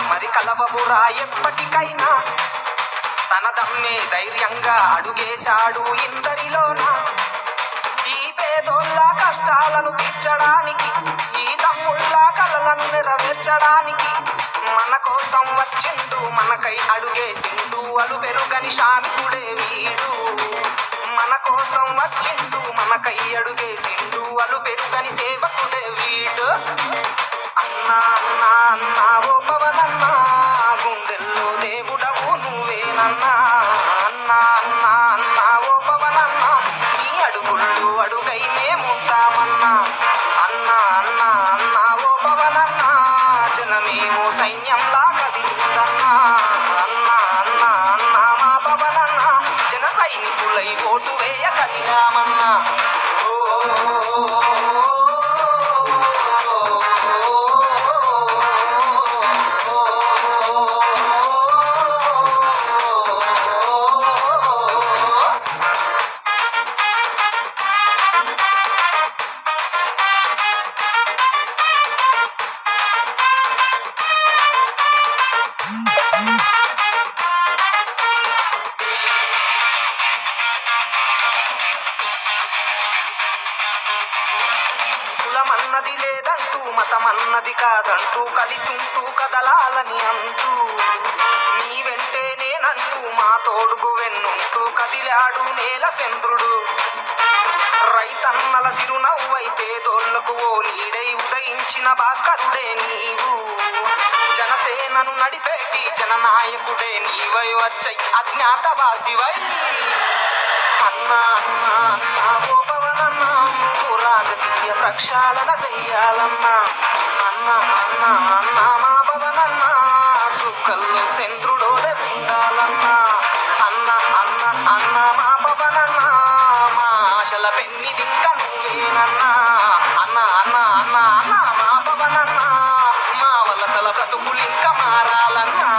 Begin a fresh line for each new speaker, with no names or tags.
మరి కలవవురా ఎప్పటికైనా. తన దమ్మే ధైర్యంగా అడుగేశాడు ఇందరిలోన. ఈ పేదోళ్ళ కష్టాలను తీర్చడానికి ఈ తమ్ముళ్ళ కలలను నెరవేర్చడానికి మన కోసం వచ్చిండు మనకై అడుగేసిండు అలు పెరుగని శామికుడే వీడు. మన కోసం వచ్చిండు మనకై అడుగేసిండు అలు పెరుగని సేవకుడే వీడు. అన్నా అన్నా అన్నా అన్నా ఓ పవనన్నా నీ అడుగుళ్ళు అడుగై మేముంటామన్నా. అన్నా అన్నా అన్నా ఓ పవనన్నా జనమేమో మతమన్నది లేదంటూ మతమన్నది కాదంటూ కలిసి ఉంటూ కదలాలని అంటూ. నీ వెంటే నేనంటూ మా తోడుకు వెన్నుంటూ కదిలాడు నేల చంద్రుడు. రైతన్నల సిరునవ్వైతే పేదోళ్ళకు ఓ నీడై ఉదయించిన భాస్కరుడే నీవు. జనసేనను నడిపేటి జననాయకుడే నీవై వచ్చై అజ్ఞాతవాసివై. అన్నా అన్నా అన్నా. ప్రక్షాళన చెయ్యాలన్నా అన్న అన్న అన్న మా భవనన్న సుక్కల్లో చంద్రుడోదే ఉండాలన్నా అన్న అన్న అన్న మా భవనన్న మా ఆశల పెన్నిదింక నువ్వేనన్నా. అన్న అన్న అన్న అన్న మా భవనన్న మా వలసల బ్రతుకులింక మారాలన్నా.